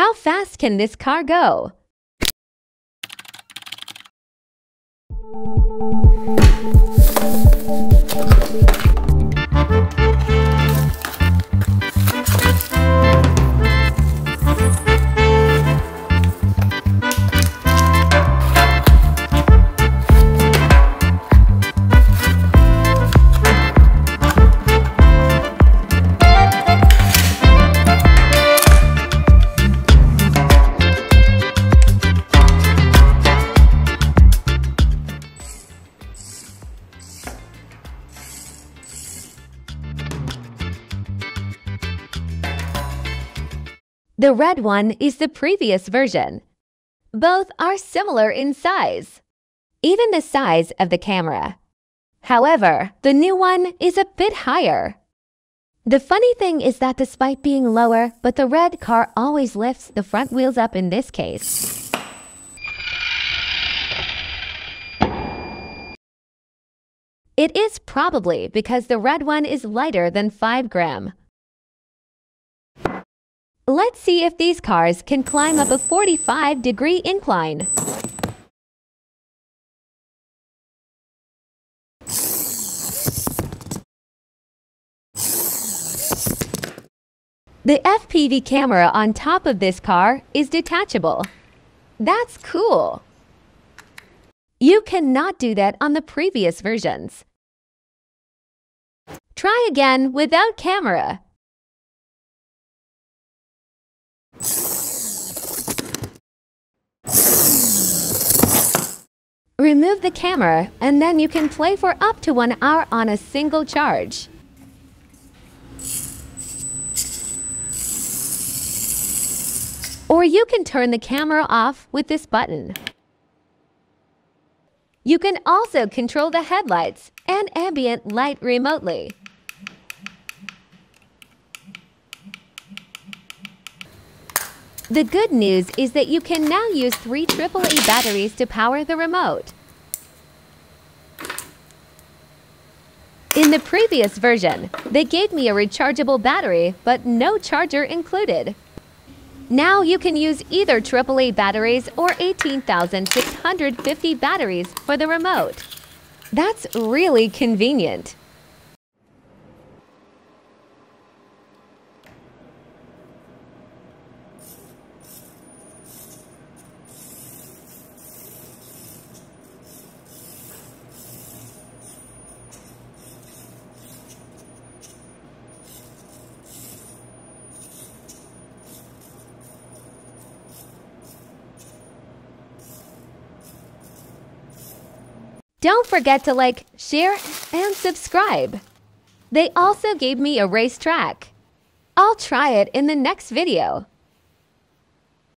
How fast can this car go? The red one is the previous version. Both are similar in size, even the size of the camera. However, the new one is a bit higher. The funny thing is that despite being lower, but the red car always lifts the front wheels up in this case. It is probably because the red one is lighter than 5 gram. Let's see if these cars can climb up a 45 degree incline. The FPV camera on top of this car is detachable. That's cool. You cannot do that on the previous versions. Try again without camera. Remove the camera and then you can play for up to one hour on a single charge. Or you can turn the camera off with this button. You can also control the headlights and ambient light remotely. The good news is that you can now use three AAA batteries to power the remote. In the previous version, they gave me a rechargeable battery, but no charger included. Now you can use either AAA batteries or 18,650 batteries for the remote. That's really convenient. Don't forget to like, share, and subscribe. They also gave me a racetrack. I'll try it in the next video.